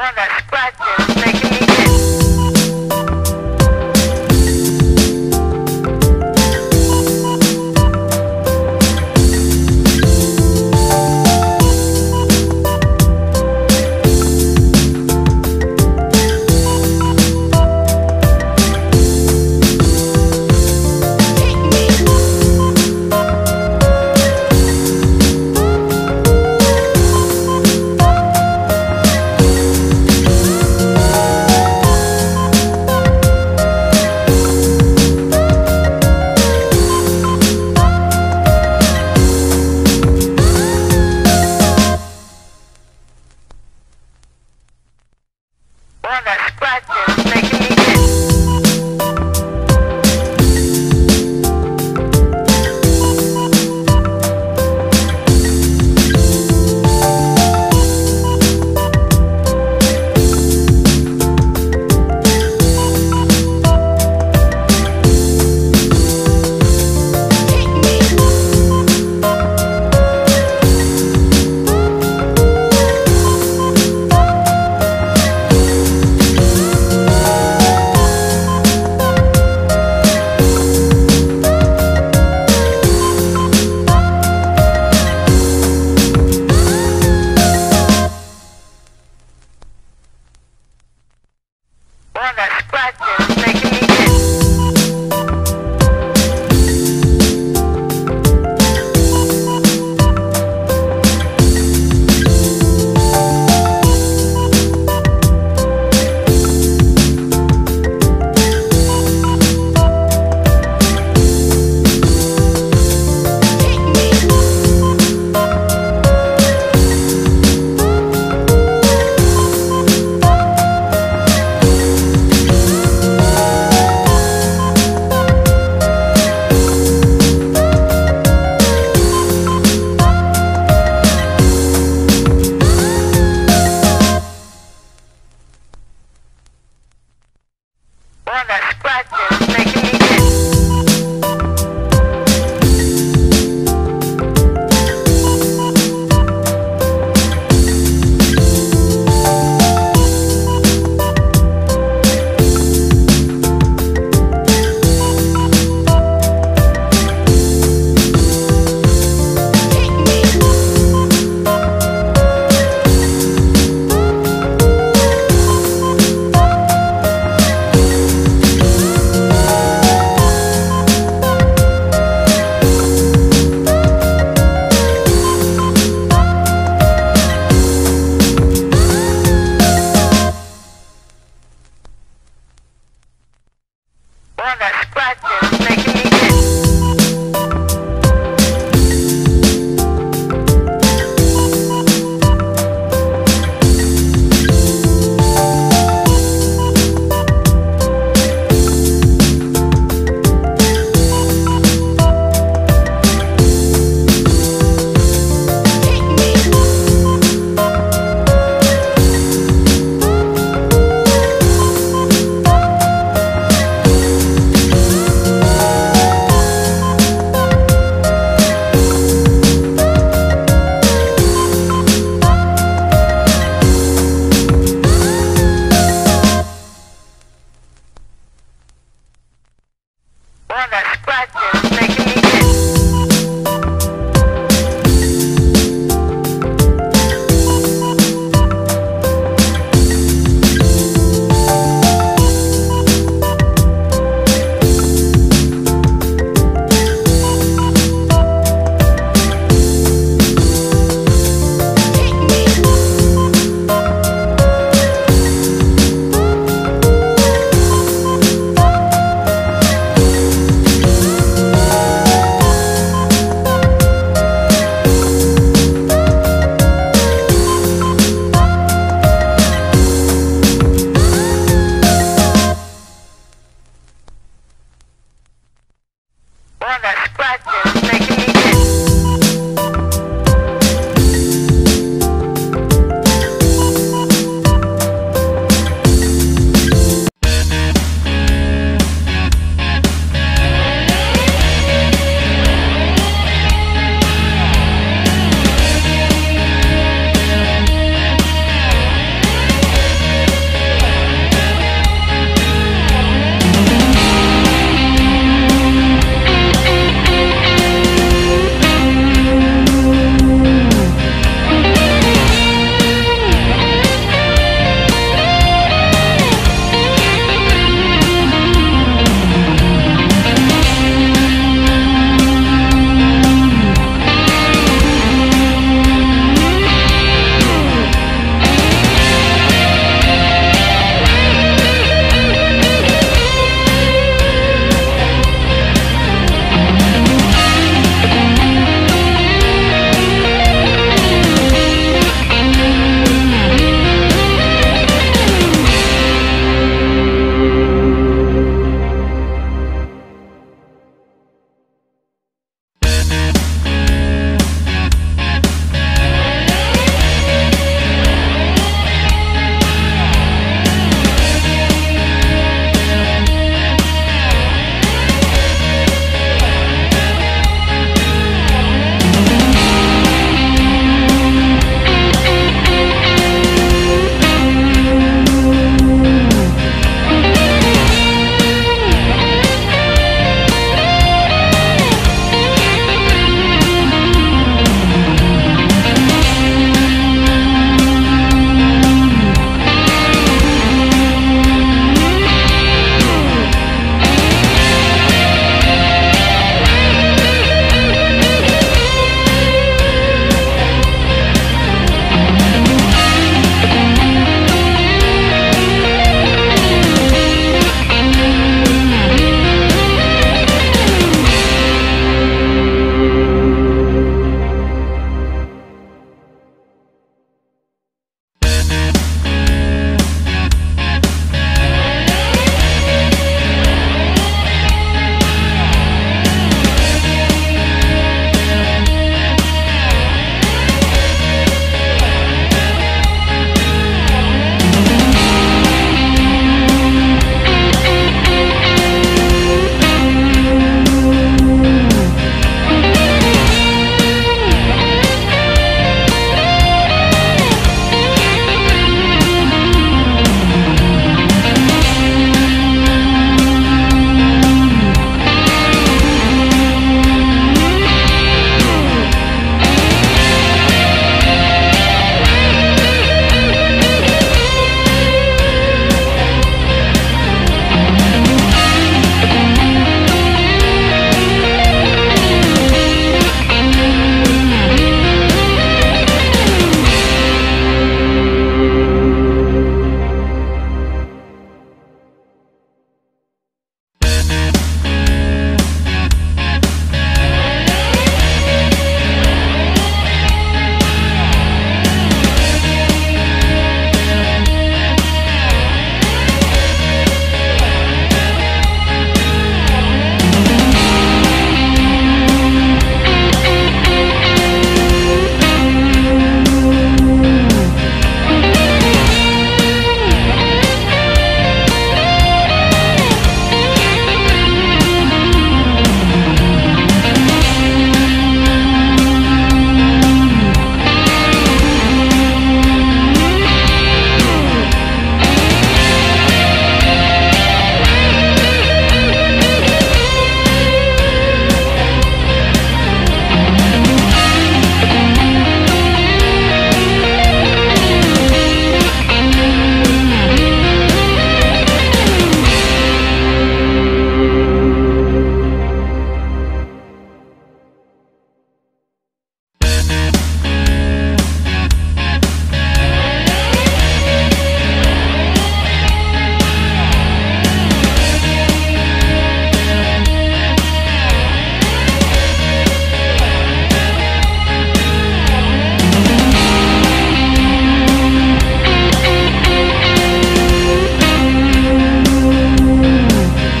All that scratching is making me That